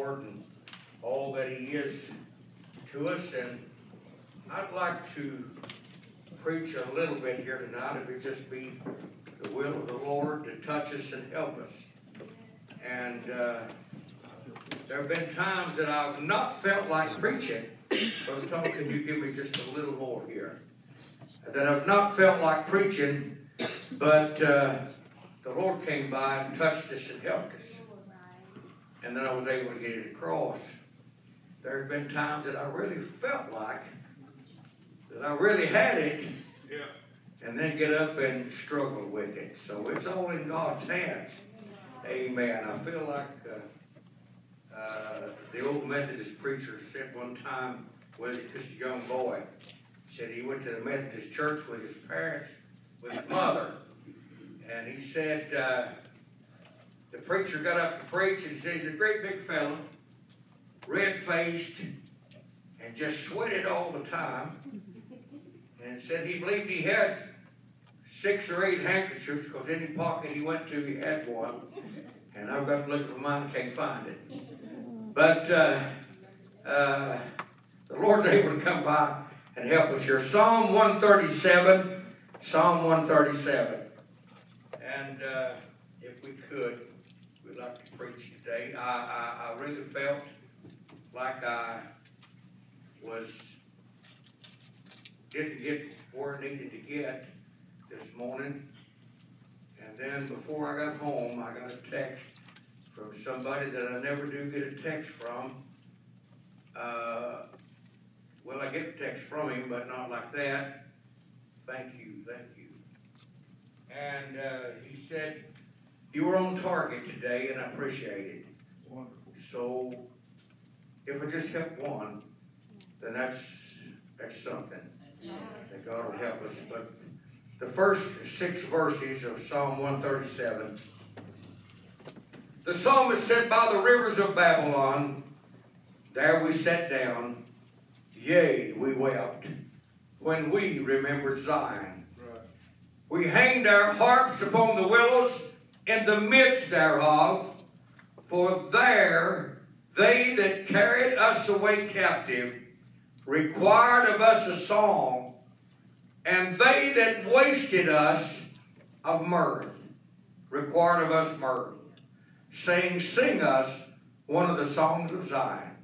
Lord and all that He is to us. And I'd like to preach a little bit here tonight, if it just be the will of the Lord to touch us and help us. And uh, there have been times that I've not felt like preaching. Brother Tom, can you give me just a little more here? That I've not felt like preaching, but uh, the Lord came by and touched us and helped us. And then I was able to get it across. There have been times that I really felt like that I really had it, yeah. and then get up and struggle with it. So it's all in God's hands. Amen. I feel like uh, uh, the old Methodist preacher said one time, when he was just a young boy, said he went to the Methodist church with his parents, with his mother, and he said uh, the preacher got up to preach, and he's a great big fellow, red faced, and just sweated all the time, and said he believed he had six or eight handkerchiefs because any pocket he went to, he had one. And I've got to look for mine, can't find it. But uh, uh, the Lord's able to come by and help us here. Psalm 137, Psalm 137. And uh, if we could, preach today. I, I, I really felt like I was didn't get where I needed to get this morning. And then before I got home, I got a text from somebody that I never do get a text from. Uh, well, I get a text from him, but not like that. Thank you, thank you. And uh, he said, You were on target today, and I appreciate it. Wonderful. So, if I just help one, then that's that's something. That God will help us. But the first six verses of Psalm 137. The psalmist said, By the rivers of Babylon, there we sat down, yea, we wept, when we remembered Zion. Right. We hanged our harps upon the willows in the midst thereof, for there they that carried us away captive required of us a song, and they that wasted us of mirth required of us mirth, saying, Sing us one of the songs of Zion.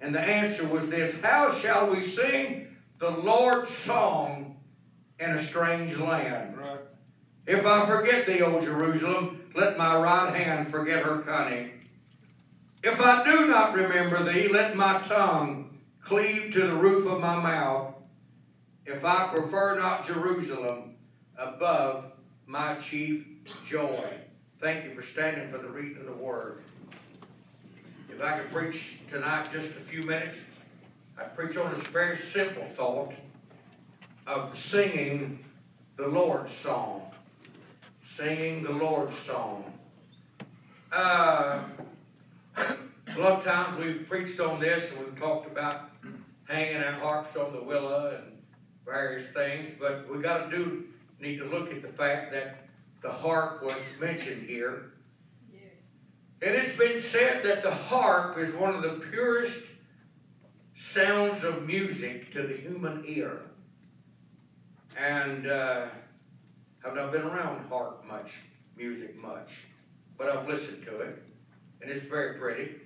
And the answer was this How shall we sing the Lord's song in a strange land? Right. If I forget thee, O Jerusalem, let my right hand forget her cunning. If I do not remember thee, let my tongue cleave to the roof of my mouth if I prefer not Jerusalem above my chief joy. Thank you for standing for the reading of the word. If I could preach tonight just a few minutes, I'd preach on this very simple thought of singing the Lord's song. Singing the Lord's song. Uh, a lot of times we've preached on this and we've talked about hanging our harps on the willow and various things, but we got to do need to look at the fact that the harp was mentioned here. Yes. And it's been said that the harp is one of the purest sounds of music to the human ear. And uh, I've not been around harp much, music much, but I've listened to it, and it's very pretty.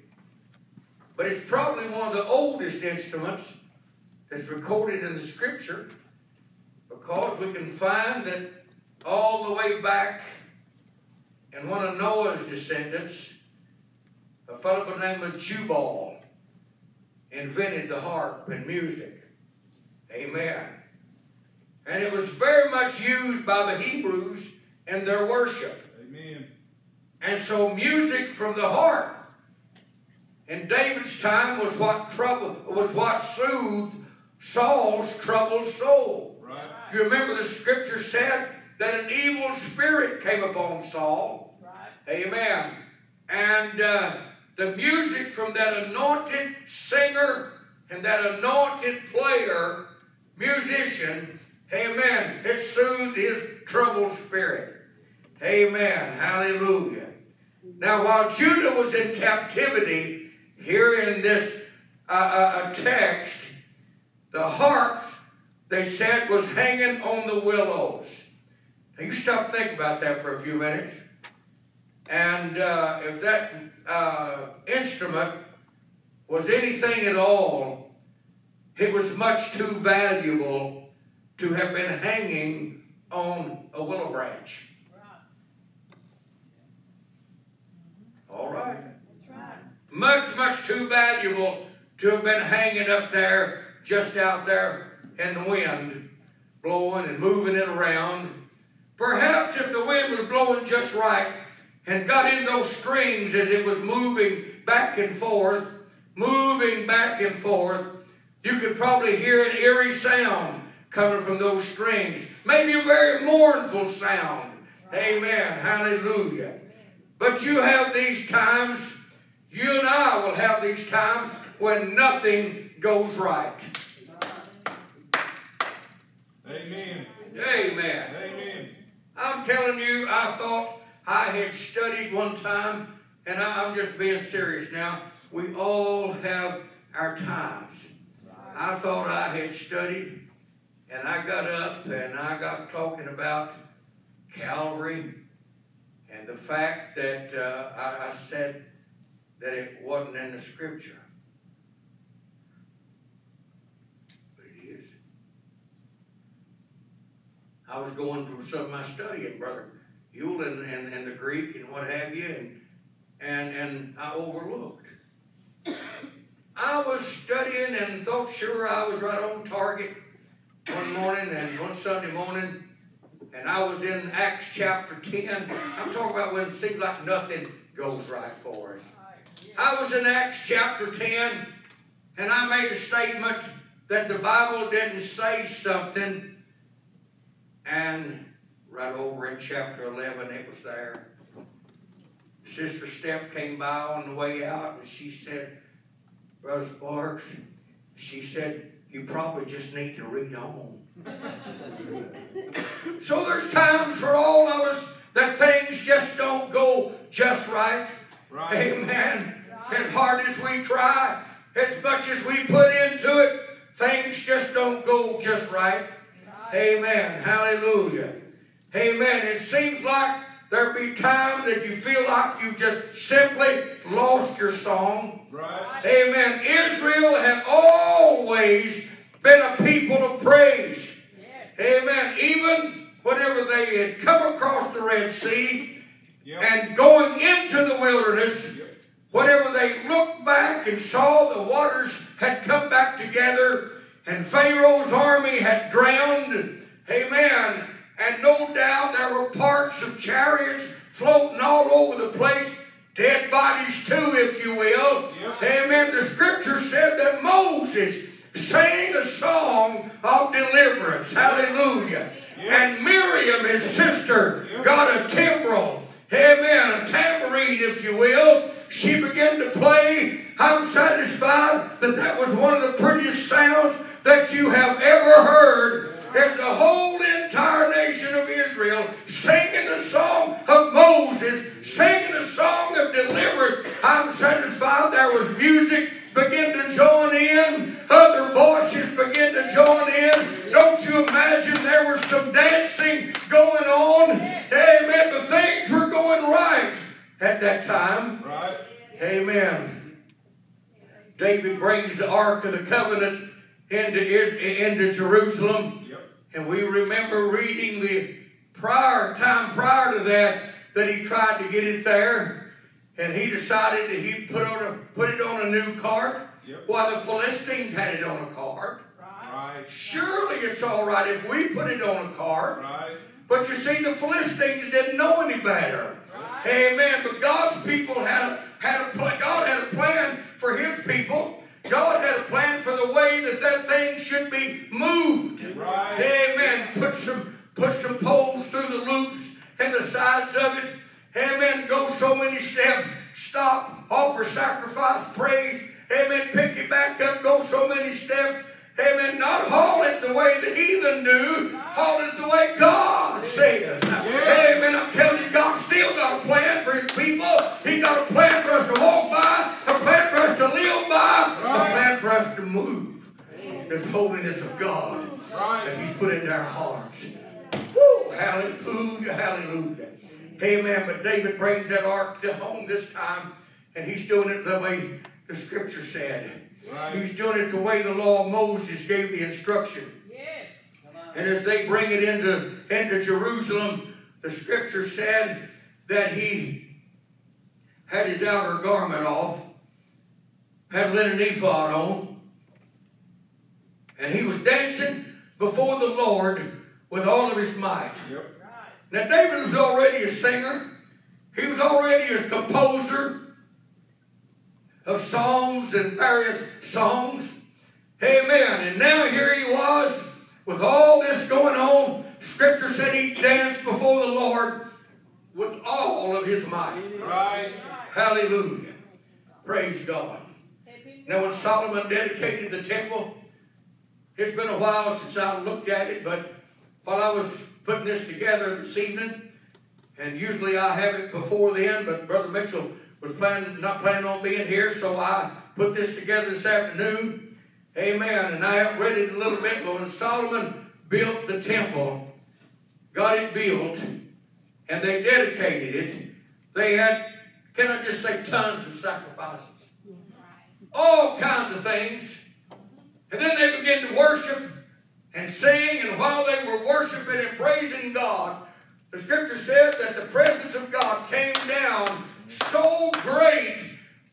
But it's probably one of the oldest instruments that's recorded in the scripture because we can find that all the way back in one of Noah's descendants, a fellow by the name of Jubal invented the harp and music. Amen. And it was very much used by the Hebrews in their worship. Amen. And so music from the harp in David's time was what trouble was what soothed Saul's troubled soul. Right. Do you remember the scripture said that an evil spirit came upon Saul? Right. Amen. And uh, the music from that anointed singer and that anointed player, musician, amen, it soothed his troubled spirit. Amen. Hallelujah. Now, while Judah was in captivity, here in this uh, uh, text, the harps, they said, was hanging on the willows. Now, you stop think about that for a few minutes. And uh, if that uh, instrument was anything at all, it was much too valuable to have been hanging on a willow branch. All right. Much, much too valuable to have been hanging up there, just out there in the wind, blowing and moving it around. Perhaps if the wind was blowing just right and got in those strings as it was moving back and forth, moving back and forth, you could probably hear an eerie sound coming from those strings. Maybe a very mournful sound. Amen. Hallelujah. But you have these times, you and I will have these times when nothing goes right. Amen. Amen. Amen. I'm telling you, I thought I had studied one time, and I, am just being serious now. We all have our times. I thought I had studied, and I got up and I got talking about Calvary and the fact that uh, I, I said that it wasn't in the scripture. But it is. I was going from some of my studying, Brother Yule and, and, and the Greek and what have you, and, and, and I overlooked. I was studying and thought sure I was right on target one morning and one Sunday morning and I was in Acts chapter 10. I'm talking about when it seems like nothing goes right for us. I was in Acts chapter 10, and I made a statement that the Bible didn't say something, and right over in chapter 11, it was there. Sister Step came by on the way out, and she said, Brother Sparks, she said, you probably just need to read on. so there's times for all of us that things just don't go just right. right. Amen. Right. As hard as we try, as much as we put into it, things just don't go just right. right. Amen. Hallelujah. Amen. It seems like there be times that you feel like you just simply lost your song. Right. Amen. Israel had always been a people of praise. Yes. Amen. Even whenever they had come across the Red Sea yep. and going into the wilderness, yep. whenever they looked back and saw the waters had come back together and Pharaoh's army had drowned, amen. And no doubt there were parts of chariots floating all over the place, dead bodies too, if you will. Yep. Amen. The scripture said that Moses sang a song of deliverance. Hallelujah. And Miriam, his sister, got a timbrel. Amen. A tambourine, if you will. She began to play. I'm satisfied that that was one of the prettiest sounds that you have ever heard. As the whole entire nation of Israel singing the song of Moses, singing the song of deliverance. I'm satisfied there was music begin to join in. Other voices begin to join in. Don't you imagine there was some dancing going on? Amen. The things were going right at that time. Right. Amen. David brings the Ark of the Covenant into, into Jerusalem. Yep. And we remember reading the prior time prior to that that he tried to get it there and he decided that he'd put on a put it on a new cart. Yep. While the Philistines had it on a cart. Right. Surely it's all right if we put it on a cart. Right. But you see, the Philistines didn't know any better. Right. Amen. But God's people had a had a God had a plan for His people. God had a plan for the way that that thing should be moved. Right. Amen. Put some put some poles through the loops and the sides of it Amen. Go so many steps. Stop, offer sacrifice, praise, amen, pick it back up, go so many steps, amen, not haul it the way the heathen do, haul it the way God says. Amen, I'm telling you, God still got a plan for his people. He got a plan for us to walk by, a plan for us to live by, a plan for us to move. This holiness of God that he's put into our hearts. Woo, hallelujah, hallelujah. Amen. But David brings that ark to home this time, and he's doing it the way the scripture said. Right. He's doing it the way the law of Moses gave the instruction. Yes. And as they bring it into, into Jerusalem, the scripture said that he had his outer garment off, had linen ephod on, and he was dancing before the Lord with all of his might. Yep. Now, David was already a singer, he was already a composer of songs and various songs. Amen. And now here he was with all this going on. Scripture said he danced before the Lord with all of his might. Right. Hallelujah. Praise God. Now, when Solomon dedicated the temple, it's been a while since I looked at it, but while I was putting this together this evening, and usually I have it before then, but Brother Mitchell was planning, not planning on being here, so I put this together this afternoon. Amen. And I have read it a little bit, but when Solomon built the temple, got it built, and they dedicated it, they had, can I just say, tons of sacrifices all kinds of things. And then they began to worship and sing, and while they were worshiping and praising God, the scripture said that the presence of God came down so great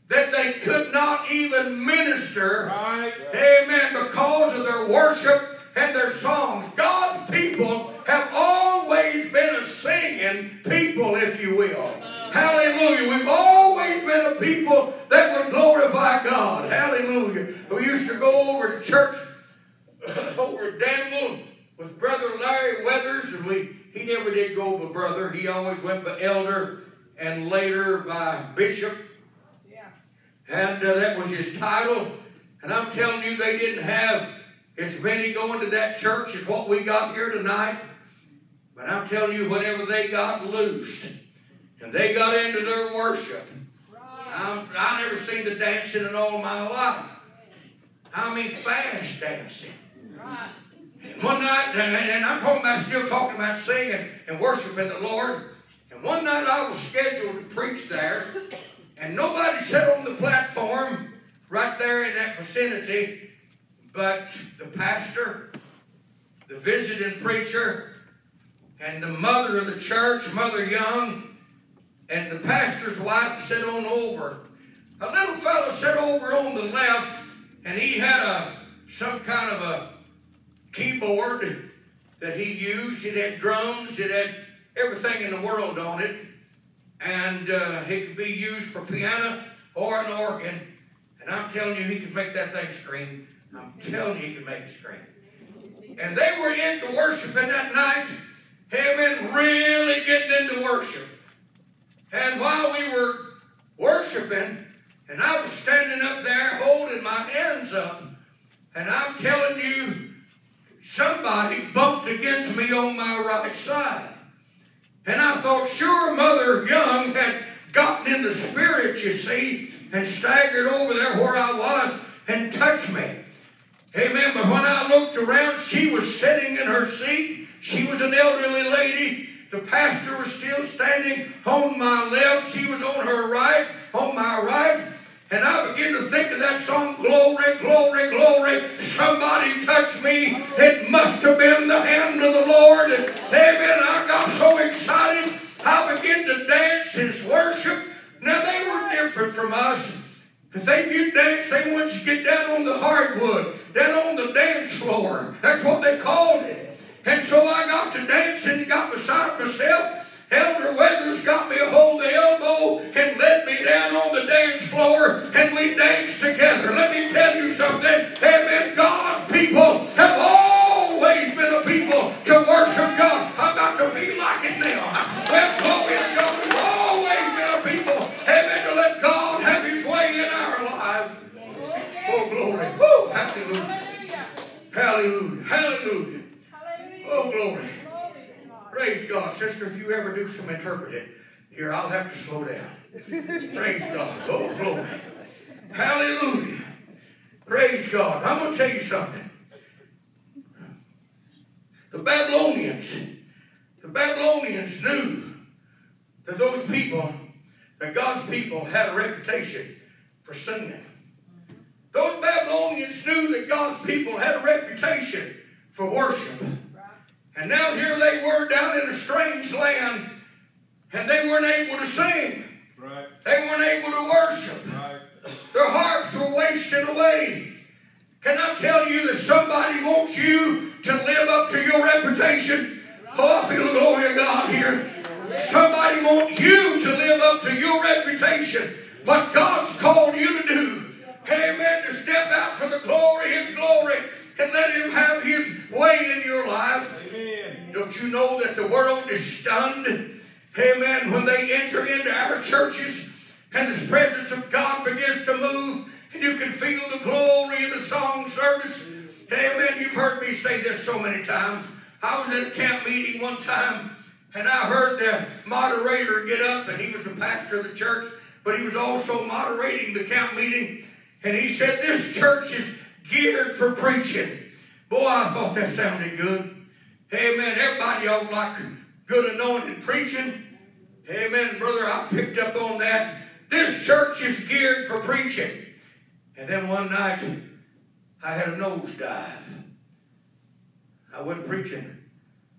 that they could not even minister Right. Amen. Because of their worship and their songs. God's people have always been a singing people, if you will. Uh. Hallelujah. We've always been a people that would glorify God. Hallelujah. We used to go over to church over at Danville with Brother Larry Weathers, and we he never did go by brother. He always went by elder and later by bishop. Yeah. And uh, that was his title. And I'm telling you, they didn't have as many going to that church as what we got here tonight. But I'm telling you, whenever they got loose and they got into their worship, Right. I, I never seen the dancing in all my life. I mean, fast dancing. Right. And one night, and, and I'm talking about still talking about singing and worshiping the Lord. And one night I was scheduled to preach there, and nobody sat on the platform right there in that vicinity but the pastor, the visiting preacher, and the mother of the church, Mother Young, and the pastor's wife sat on over. A little fellow sat over on the left, and he had a some kind of a keyboard that he used. It had drums, it had everything in the world on it, and uh, it could be used for piano or an organ. And I'm telling you, he could make that thing scream. I'm telling you, he could make it scream. And they were into worshiping that night. Amen. Really getting into worship. And while we were worshiping, and I was standing up there holding my hands up, and I'm telling you, somebody bumped against me on my right side. And I thought, sure, Mother Young had gotten in the spirit, you see, and staggered over there where I was and touched me. Amen. But when I looked around, she was sitting in her seat. She was an elderly lady. The pastor was still standing on my left. She was on her right, on my right. And I begin to think of that song, Glory, Glory, Glory. Somebody touched me. It must have been the hand of the Lord. And amen. I got so excited. I began to dance and worship. Now they were different from us. If they you dance, they want you to get down on the hardwood, down on the dance floor. That's what they called it. And so I got to dancing and got beside myself. Elder Weathers got me a hold of the elbow and led me down on the dance floor, and we danced together. Let me tell you something. Amen. God's people have always been a people to worship God. I'm not to be like it now. Well, glory to God. We've always been a people, amen, to let God have his way in our lives. Oh, glory. Woo, hallelujah. Hallelujah. Hallelujah. Oh, glory. Praise God. Sister, if you ever do some interpreting, here, I'll have to slow down. Praise God. Oh, glory. Hallelujah. Praise God. I'm going to tell you something. The Babylonians, the Babylonians knew that those people, that God's people had a reputation for singing. Those Babylonians knew that God's people had a reputation for worship. And now here they were down in a strange land and they weren't able to sing. Right. They weren't able to worship. Right. Their hearts were wasting away. Can I tell you that somebody wants you to live up to your reputation? Oh, I feel the glory of God here. Somebody wants you to live up to your reputation. What God's called you to do. Amen. To step out for the glory, His glory, and let Him have His way in your life. Amen. Don't you know that the world is stunned? Amen. When they enter into our churches and the presence of God begins to move and you can feel the glory in the song service. Amen. You've heard me say this so many times. I was at a camp meeting one time and I heard the moderator get up and he was the pastor of the church, but he was also moderating the camp meeting. And he said, This church is geared for preaching. Boy, I thought that sounded good. Amen. Everybody ought to like good anointed preaching. Amen. Brother, I picked up on that. This church is geared for preaching. And then one night, I had a nosedive. I wasn't preaching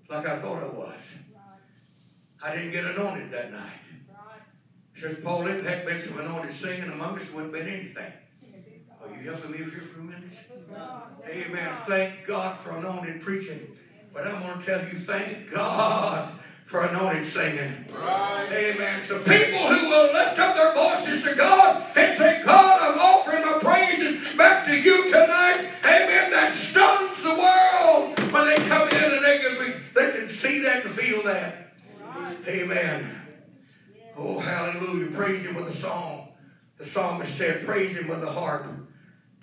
like I thought I was. I didn't get anointed that night. Says Paul, if had been some anointed singing among us, wouldn't have been anything. Are you helping me here for a few minutes? Amen. Thank God for anointed preaching. But I'm going to tell you, thank God for anointed singing. Right. Amen. So people who will lift up their voices to God and say, God, I'm offering my praises back to you tonight. Amen. That stuns the world when they come in and they can, be, they can see that and feel that. Amen. Oh, hallelujah. Praise him with a song. The psalmist said, praise him with the harp.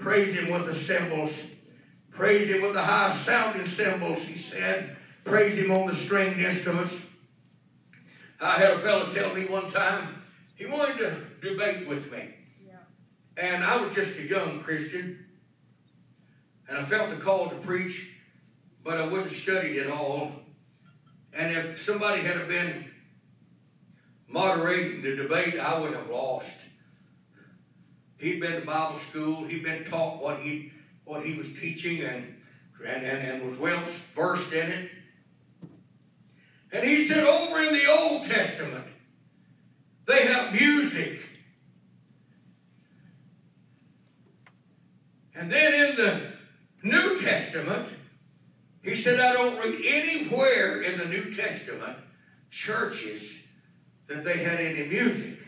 Praise him with the cymbals. Praise him with the high sounding cymbals, he said. Praise him on the stringed instruments. I had a fellow tell me one time he wanted to debate with me. And I was just a young Christian. And I felt the call to preach, but I wouldn't studied it all. And if somebody had been moderating the debate, I would have lost. He'd been to Bible school, he'd been taught what he what he was teaching and and, and, and was well versed in it. And he said, over in the Old Testament, they have music. And then in the New Testament, he said, I don't read anywhere in the New Testament churches that they had any music.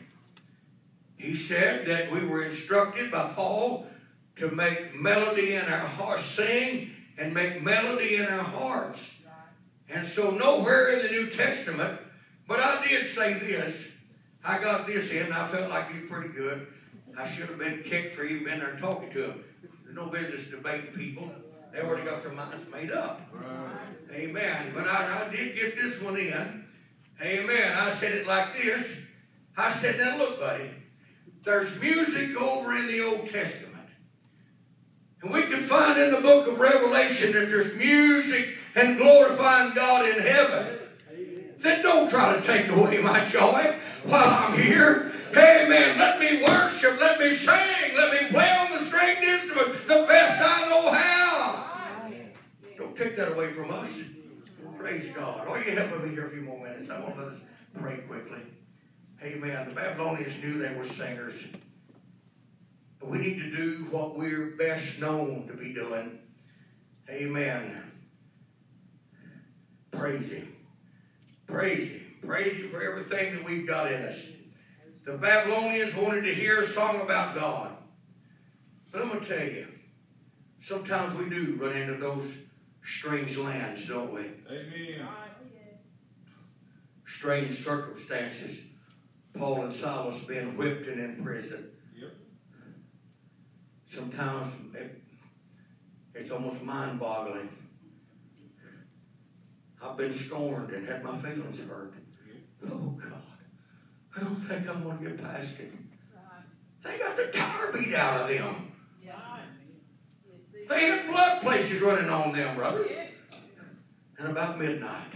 He said that we were instructed by Paul to make melody in our hearts, sing and make melody in our hearts. And so nowhere in the New Testament, but I did say this. I got this in, I felt like he's pretty good. I should have been kicked for even been there talking to him. There's no business debating people. They already got their minds made up. Right. Amen. But I, I did get this one in. Amen. I said it like this. I said, now look, buddy, there's music over in the Old Testament. And we can find in the book of Revelation that there's music and glorifying God in heaven. Then don't try to take away my joy while I'm here. Amen. Let me worship. Let me sing. Let me play on the stringed instrument the best I know how. Don't take that away from us. Praise God. Are you helping me here a few more minutes? I'm going to let us pray quickly. Amen. The Babylonians knew they were singers. We need to do what we're best known to be doing. Amen. Praise Him. Praise Him. Praise Him for everything that we've got in us. The Babylonians wanted to hear a song about God. But I'm going to tell you, sometimes we do run into those strange lands, don't we? Amen. Strange circumstances. Paul and Silas being whipped and in prison. Yep. sometimes it, it's almost mind boggling. I've been scorned and had my feelings hurt. Oh God, I don't think I'm gonna get past it. They got the tire beat out of them. They had blood places running on them, brother. And about midnight,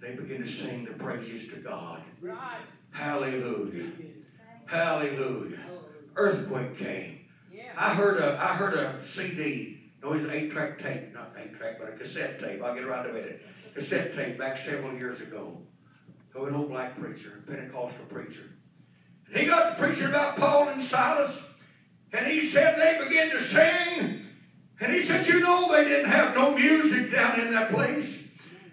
they begin to sing the praises to God. Hallelujah. Hallelujah. Earthquake came. I heard a I heard a CD. No, it's an eight track tape, not eight track, but a cassette tape. I'll get around to it. Cassette tape back several years ago. Oh, an old black preacher, a Pentecostal preacher. And he got to preaching about Paul and Silas, and he said they began to sing. And he said, you know, they didn't have no music down in that place.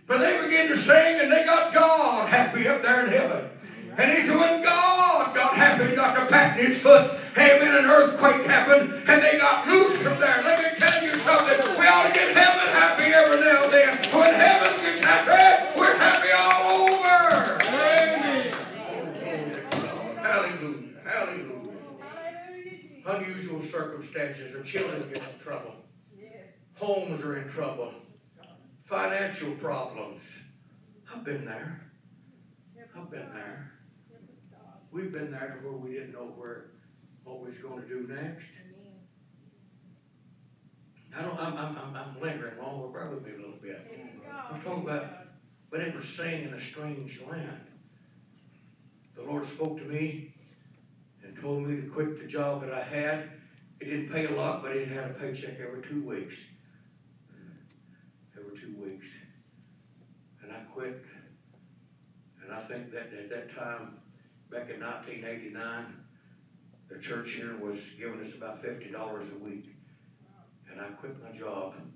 But they began to sing and they got God happy up there in heaven. And he said, when God got happy, got to patting his foot, amen, an earthquake happened, and they got loose from there. Let me tell you something. We ought to get heaven happy every now and then. When heaven gets happy, we're happy all over. Hallelujah. Hallelujah. Unusual circumstances. The children get in trouble. Homes are in trouble. Financial problems. I've been there. I've been there. We've been there where we didn't know where what we was going to do next. I don't. I'm. I'm. I'm, lingering along with with me a little bit. I was talking about, but it was saying in a strange land. The Lord spoke to me and told me to quit the job that I had. It didn't pay a lot, but it had a paycheck every two weeks. Every two weeks. And I quit. And I think that at that time, back in 1989, the church here was giving us about $50 a week. And I quit my job. And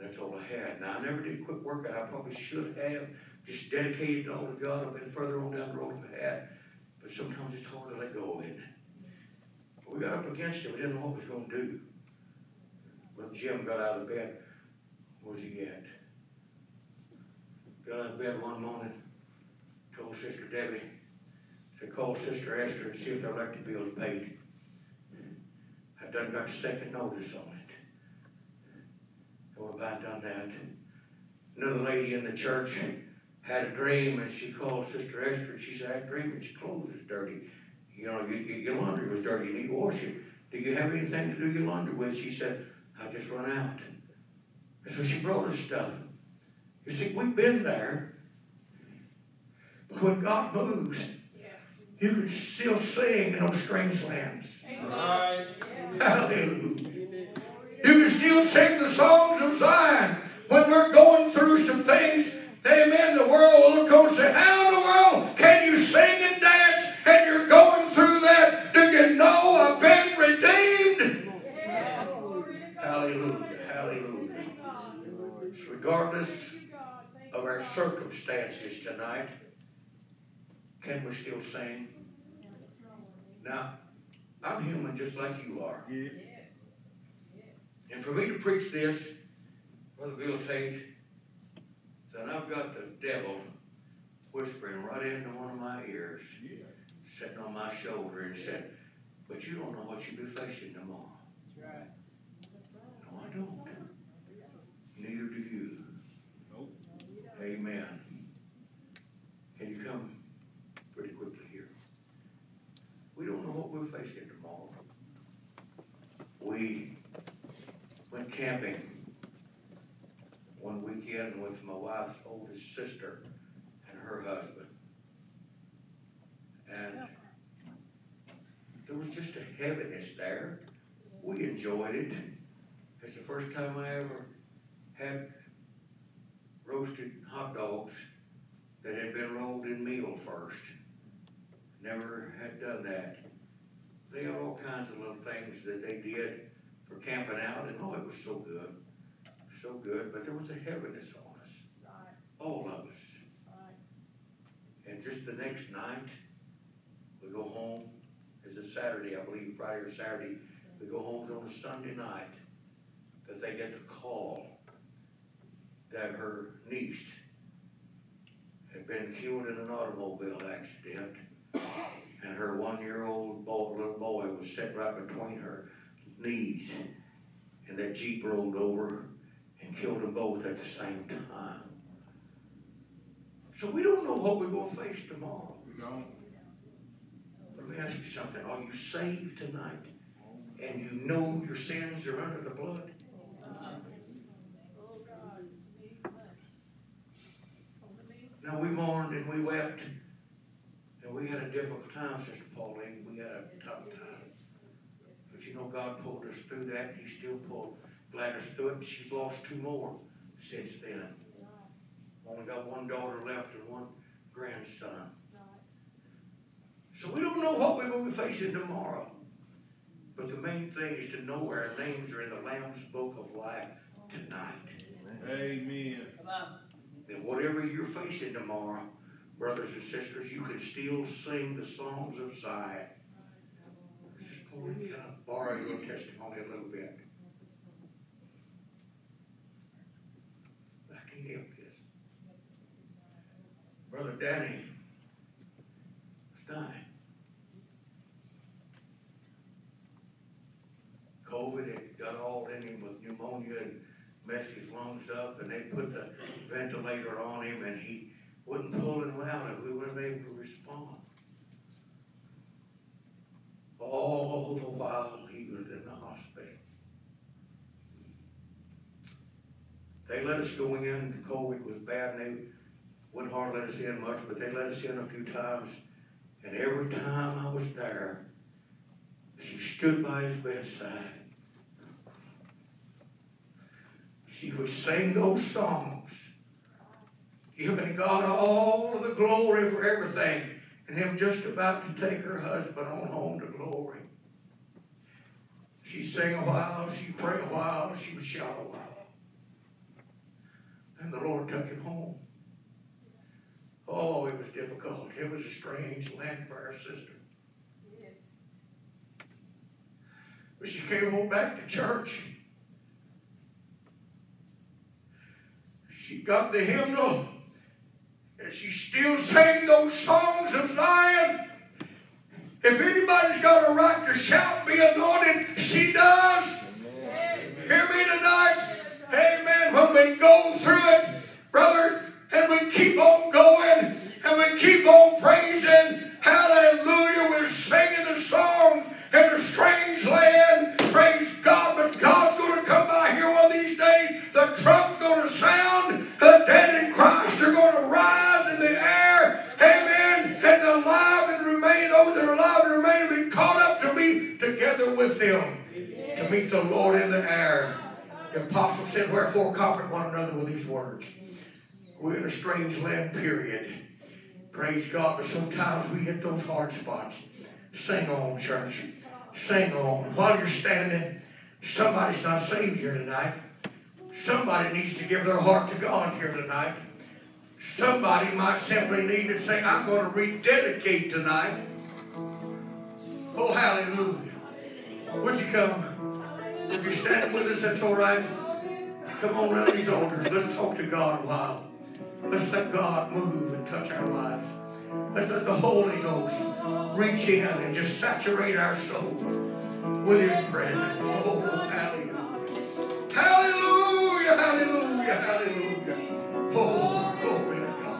that's all I had. Now, I never did quit working. I probably should have. Just dedicated it all to God. I've been further on down the road if I had. But sometimes it's hard to let go, isn't it? But we got up against it. We didn't know what we was going to do. When Jim got out of bed, was he at? Got out of bed one morning, told Sister Debbie, said, call Sister Esther and see if their electric bill is paid. I done got second notice on it. I went by and done that. Another lady in the church had a dream and she called Sister Esther and she said, I had a dream that your clothes is dirty. You know, your, your laundry was dirty, you need to wash it. Do you have anything to do your laundry with? She said, I just run out. And so she brought us stuff. You see, we've been there. But when God moves, you can still sing in those strange lands. Right. Hallelujah. You can still sing the songs of Zion when we're going through some things. Amen. The world will look on and say, How in the world can you sing and dance and you're going through that? Do you know I've been redeemed? Hallelujah. Hallelujah. So regardless of our circumstances tonight, can we still sing? Now, I'm human just like you are. And for me to preach this, Brother Bill Tate, then I've got the devil whispering right into one of my ears, sitting on my shoulder and said, but you don't know what you'll be facing tomorrow. No, I don't. Neither do you. Nope. Amen. Can you come pretty quickly here? We don't know what we're facing tomorrow. We went camping one weekend with my wife's oldest sister and her husband. And there was just a heaviness there. We enjoyed it. It's the first time I ever had roasted hot dogs that had been rolled in meal first. Never had done that. They had all kinds of little things that they did for camping out, and oh, it was so good. So good, but there was a heaviness on us, all of us. And just the next night, we go home. It's a Saturday, I believe, Friday or Saturday. We go home on a Sunday night that they get the call that her niece had been killed in an automobile accident. And her one-year-old boy, little boy was sitting right between her. knees. And that Jeep rolled over and killed them both at the same time. So we don't know what we're going to face tomorrow. We don't. Let me ask you something. Are you saved tonight? And you know your sins are under the blood? Now, we mourned and we wept. And we had a difficult time, Sister Pauline. We had a tough time. But you know, God pulled us through that, and He still pulled Gladys through it. And she's lost two more since then. Only got one daughter left and one grandson. So we don't know what we're going to be facing tomorrow. But the main thing is to know our names are in the Lamb's Book of Life tonight. Amen. And whatever you're facing tomorrow, brothers and sisters, you can still sing the songs of Zion. Sister Pauline, can I borrow your testimony a little bit? I can't help this. Brother Danny was dying. COVID had got all in him with pneumonia and messed his lungs up, and they put the ventilator on him, and he wouldn't pull him out, and we weren't able to respond. All the while he was in the hospital. They let us go in, The COVID was bad, and they wouldn't hardly let us in much, but they let us in a few times, and every time I was there, she stood by his bedside. She would sing those songs, giving God all the glory for everything, and him just about to take her husband on home to glory. She'd sing a while, she'd pray a while, she would shout a while. Then the Lord took him home. Oh, it was difficult. It was a strange land for our sister. But she came home back to church. She got the hymnal. And she still sang those songs of Zion. If anybody's got a right to shout, be anointed, she does. Hear me tonight. Amen. When we go through it, brother, and we keep on going, and we keep on praising, hallelujah, we're singing the songs in a strange land. Praise God, but God's going to come by here one of these days. The trump's going to sound. The dead in Christ are going to rise in the air. Amen. And the alive and remain, those that are alive and remain, be caught up to be together with them to meet the Lord in the air. The apostle said, Wherefore comfort one another with these words. We're in a strange land, period. Praise God, but sometimes we hit those hard spots. Sing on, church. Sing on. While you're standing, somebody's not saved here tonight. Somebody needs to give their heart to God here tonight. Somebody might simply need to say, I'm going to rededicate tonight. Oh, hallelujah. Would you come? If you're standing with us, that's all right. Come on around these altars. Let's talk to God a while. Let's let God move and touch our lives. Let's let the Holy Ghost reach in and just saturate our souls with His presence. Oh, hallelujah. Hallelujah, hallelujah, hallelujah. Oh, glory to God.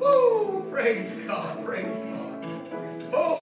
Oh, praise God.